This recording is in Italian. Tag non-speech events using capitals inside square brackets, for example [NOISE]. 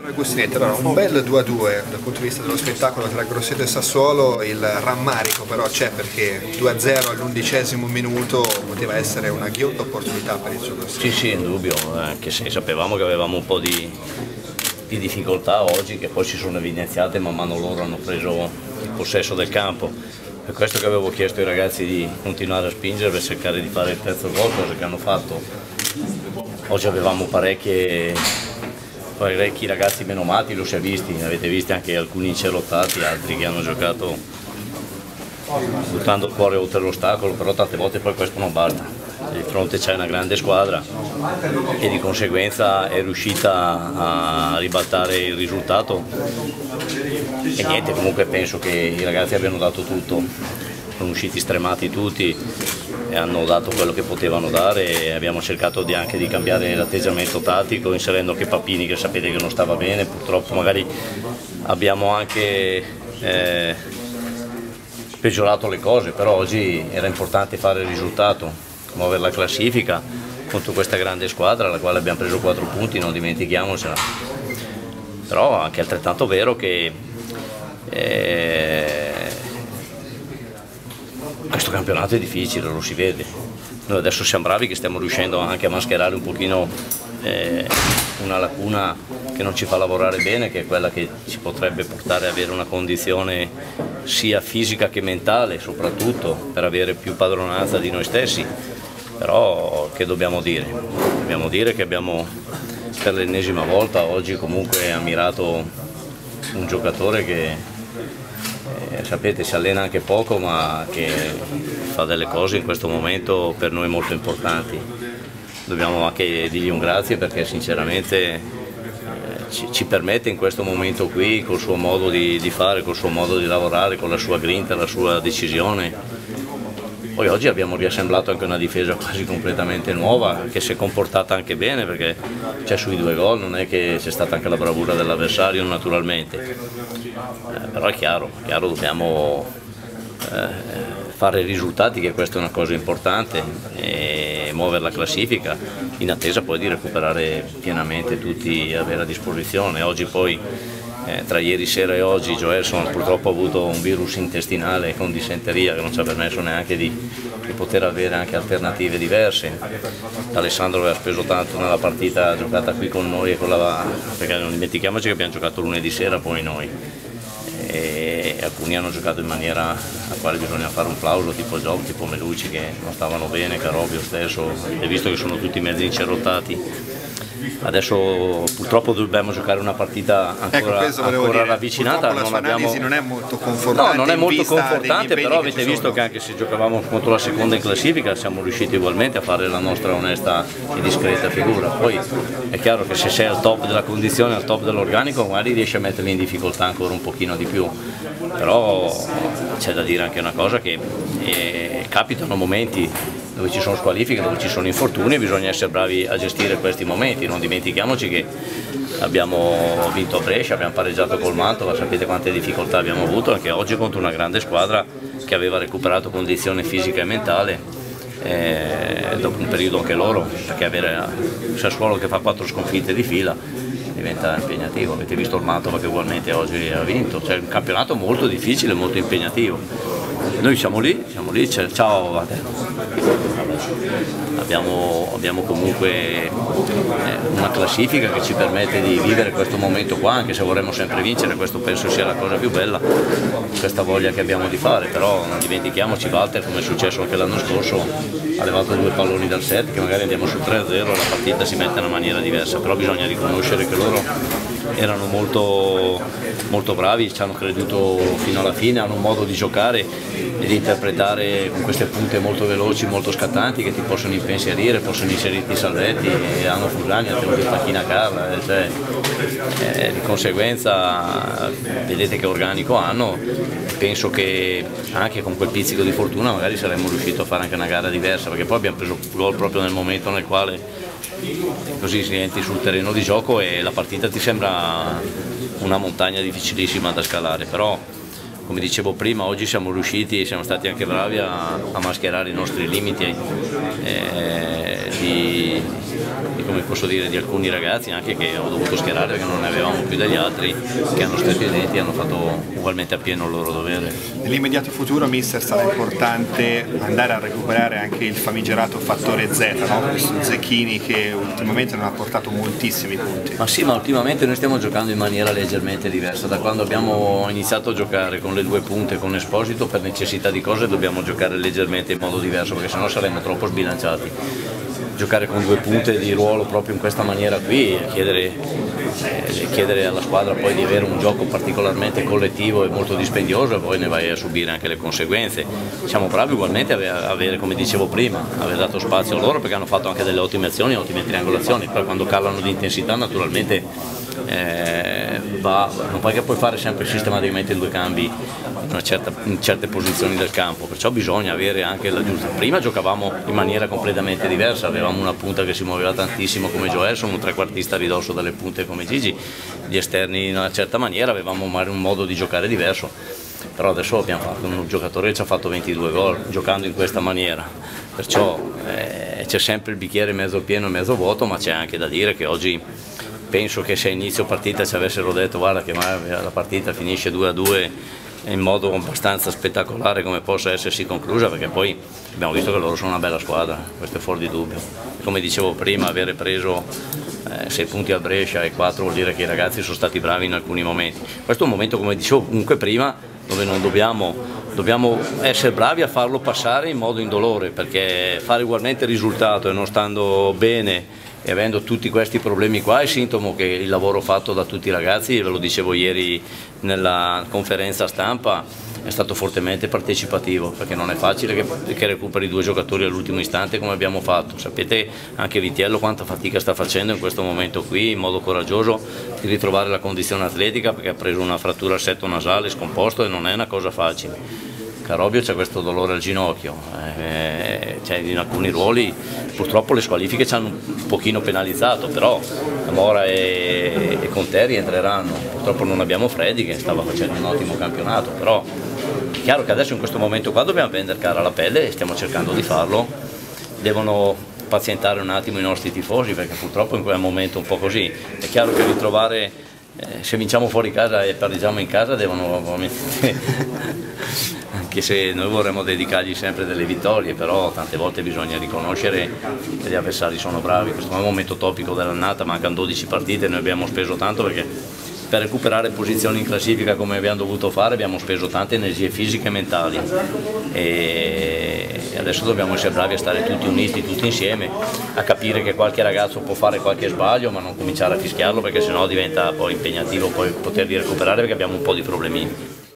Allora un bel 2-2 dal punto di vista dello spettacolo tra Grosseto e Sassuolo, il rammarico però c'è perché 2-0 all'undicesimo minuto poteva essere una ghiotta opportunità per il suo Grosseto. Sì, sì, indubbio, anche se sapevamo che avevamo un po' di, di difficoltà oggi che poi si sono evidenziate man mano loro hanno preso il possesso del campo. Per questo che avevo chiesto ai ragazzi di continuare a spingere per cercare di fare il terzo gol, cosa che hanno fatto. Oggi avevamo parecchie parecchi ragazzi menomati, lo si è visti, avete visto anche alcuni incerottati, altri che hanno giocato buttando il cuore oltre l'ostacolo, però tante volte poi questo non basta. Di fronte c'è una grande squadra e di conseguenza è riuscita a ribaltare il risultato. E niente, comunque penso che i ragazzi abbiano dato tutto, sono usciti stremati tutti, hanno dato quello che potevano dare e abbiamo cercato di anche di cambiare l'atteggiamento tattico inserendo anche Papini che sapete che non stava bene, purtroppo magari abbiamo anche eh, peggiorato le cose, però oggi era importante fare il risultato, muovere la classifica contro questa grande squadra alla quale abbiamo preso 4 punti, non dimentichiamocela. Però anche altrettanto vero che eh, questo campionato è difficile, lo si vede. Noi adesso siamo bravi che stiamo riuscendo anche a mascherare un pochino eh, una lacuna che non ci fa lavorare bene, che è quella che ci potrebbe portare ad avere una condizione sia fisica che mentale, soprattutto per avere più padronanza di noi stessi. Però che dobbiamo dire? Dobbiamo dire che abbiamo per l'ennesima volta oggi comunque ammirato un giocatore che eh, sapete si allena anche poco ma che fa delle cose in questo momento per noi molto importanti. Dobbiamo anche dirgli un grazie perché sinceramente eh, ci, ci, permette in questo momento qui col suo modo di, di fare, col suo modo di lavorare, con la sua grinta, la sua decisione. Poi oggi abbiamo riassemblato anche una difesa quasi completamente nuova che si è comportata anche bene perché c'è sui due gol, non è che c'è stata anche la bravura dell'avversario naturalmente eh, però è chiaro, chiaro dobbiamo eh, fare risultati che questa è una cosa importante e muovere la classifica in attesa poi di recuperare pienamente tutti avere a disposizione. Oggi poi eh, tra ieri sera e oggi Joelson purtroppo ha avuto un virus intestinale con dissenteria che non ci ha permesso neanche di, di, poter avere anche alternative diverse. Alessandro aveva speso tanto nella partita giocata qui con noi la, perché non dimentichiamoci che abbiamo giocato lunedì sera poi noi. E alcuni hanno giocato in maniera a quale bisogna fare un plauso tipo Job, tipo Melucci che non stavano bene, Carobio stesso, e visto che sono tutti mezzi incerottati Adesso purtroppo dobbiamo giocare una partita ancora, ecco, ancora ravvicinata. Non, abbiamo... non è molto confortante. No, non è molto confortante, però avete visto che anche se giocavamo contro la seconda in classifica siamo riusciti ugualmente a fare la nostra onesta e discreta figura. Poi è chiaro che se sei al top della condizione, al top dell'organico, magari riesci a metterli in difficoltà ancora un pochino di più. Però c'è da dire anche una cosa che eh, capitano momenti dove ci sono squalifiche, dove ci sono infortuni bisogna essere bravi a gestire questi momenti. Non dimentichiamoci che abbiamo vinto a Brescia, abbiamo pareggiato col Mantova, sapete quante difficoltà abbiamo avuto anche oggi contro una grande squadra che aveva recuperato condizione fisica e mentale eh, dopo un periodo anche loro, perché avere un Sassuolo che fa quattro sconfitte di fila diventa impegnativo. Avete visto il Mantova che ugualmente oggi ha vinto, cioè un campionato molto difficile, molto impegnativo. Noi siamo lì, siamo lì, ciao abbiamo, abbiamo, comunque eh, una classifica che ci permette di vivere questo momento qua, anche se vorremmo sempre vincere, questo penso sia la cosa più bella, questa voglia che abbiamo di fare, però non dimentichiamoci Walter, come è successo anche l'anno scorso, ha levato due palloni dal set, che magari andiamo su 3-0, la partita si mette in una maniera diversa, però bisogna riconoscere che loro erano molto, molto bravi, ci hanno creduto fino alla fine, hanno un modo di giocare e di interpretare con queste punte molto veloci, molto scattanti che ti possono impensierire, possono inserirti i salvetti hanno Fusani, ha tenuto il pacchina Carla, eh, cioè, eh, di conseguenza vedete che organico hanno, penso che anche con quel pizzico di fortuna magari saremmo riusciti a fare anche una gara diversa perché poi abbiamo preso gol proprio nel momento nel quale così si entri sul terreno di gioco e la partita ti sembra una montagna difficilissima da scalare, però come dicevo prima oggi siamo riusciti e siamo stati anche bravi a, a mascherare i nostri limiti eh, di come posso dire, di alcuni ragazzi anche che ho dovuto schierare perché non ne avevamo più degli altri che hanno stretto i denti e hanno fatto ugualmente appieno il loro dovere. Nell'immediato futuro mister sarà importante andare a recuperare anche il famigerato fattore Z, no? questo Zecchini che ultimamente non ha portato moltissimi punti. Ma sì, ma ultimamente noi stiamo giocando in maniera leggermente diversa, da quando abbiamo iniziato a giocare con le due punte con Esposito per necessità di cose dobbiamo giocare leggermente in modo diverso perché sennò saremmo troppo sbilanciati giocare con due punte di ruolo proprio in questa maniera qui e chiedere, eh, chiedere, alla squadra poi di avere un gioco particolarmente collettivo e molto dispendioso e poi ne vai a subire anche le conseguenze. Siamo bravi ugualmente a avere, come dicevo prima, aver dato spazio a loro perché hanno fatto anche delle ottime azioni, ottime triangolazioni, però quando calano di intensità naturalmente eh, va, non puoi fare sempre sistematicamente due cambi in, certa, in, certe posizioni del campo, perciò bisogna avere anche la giusta. Prima giocavamo in maniera completamente diversa, avevamo una punta che si muoveva tantissimo come Joelson, un trequartista ridosso dalle punte come Gigi, gli esterni in una certa maniera, avevamo un modo di giocare diverso, però adesso abbiamo fatto un giocatore che ci ha fatto 22 gol giocando in questa maniera, perciò eh, c'è sempre il bicchiere mezzo pieno e mezzo vuoto, ma c'è anche da dire che oggi penso che se a inizio partita ci avessero detto guarda che la partita finisce 2 a 2 in modo abbastanza spettacolare come possa essersi conclusa perché poi abbiamo visto che loro sono una bella squadra, questo è fuori di dubbio. Come dicevo prima, avere preso 6 eh, punti a Brescia e 4 vuol dire che i ragazzi sono stati bravi in alcuni momenti. Questo è un momento, come dicevo comunque prima, dove non dobbiamo, dobbiamo essere bravi a farlo passare in modo indolore perché fare ugualmente il risultato e non stando bene e avendo tutti questi problemi qua è sintomo che il lavoro fatto da tutti i ragazzi, ve lo dicevo ieri nella conferenza stampa, è stato fortemente partecipativo perché non è facile che, che recuperi due giocatori all'ultimo istante come abbiamo fatto. Sapete anche Vitiello quanta fatica sta facendo in questo momento qui in modo coraggioso di ritrovare la condizione atletica perché ha preso una frattura setto nasale scomposto e non è una cosa facile. Carobio c'è questo dolore al ginocchio, eh, cioè in alcuni ruoli purtroppo le squalifiche ci hanno un pochino penalizzato, però Mora e, e Conte rientreranno, purtroppo non abbiamo Freddy che stava facendo un ottimo campionato, però è chiaro che adesso in questo momento qua dobbiamo vendere cara la pelle e stiamo cercando di farlo, devono pazientare un attimo i nostri tifosi perché purtroppo in quel momento un po' così, è chiaro che ritrovare eh, se vinciamo fuori casa e perdiamo in casa devono [LAUGHS] anche se noi vorremmo dedicargli sempre delle vittorie, però tante volte bisogna riconoscere che gli avversari sono bravi, questo è un momento topico dell'annata, mancano 12 partite, noi abbiamo speso tanto perché per recuperare posizioni in classifica come abbiamo dovuto fare abbiamo speso tante energie fisiche e mentali e adesso dobbiamo essere bravi a stare tutti uniti, tutti insieme, a capire che qualche ragazzo può fare qualche sbaglio ma non cominciare a fischiarlo perché sennò diventa poi impegnativo poi poterli recuperare perché abbiamo un po' di problemini.